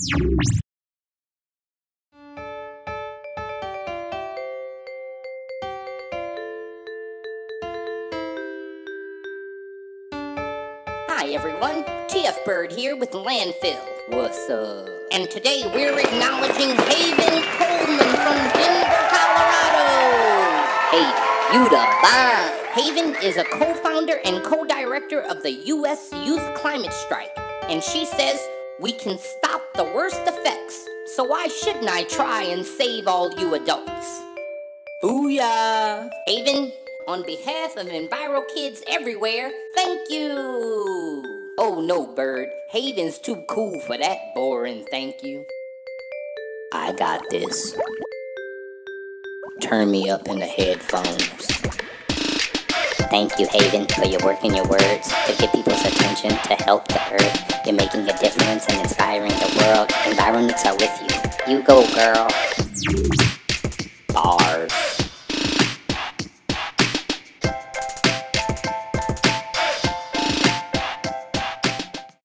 Hi everyone, TF Byrd here with Land Phil. What's up? And today we're acknowledging Haven Coleman from Denver, Colorado. Hey, you the bomb. Haven is a co-founder and co-director of the U.S. Youth Climate Strike, and she says we can stop the worst effects. So why shouldn't I try and save all you adults? Booyah! Haven, on behalf of Enviro kids everywhere, thank you. Oh no, Byrd. Haven's too cool for that boring thank you. I got this. Turn me up in the headphones. Thank you, Haven, for your work and your words to get people's attention, to help the earth. You're making a difference and inspiring the world. Environiks are with you. You go, girl.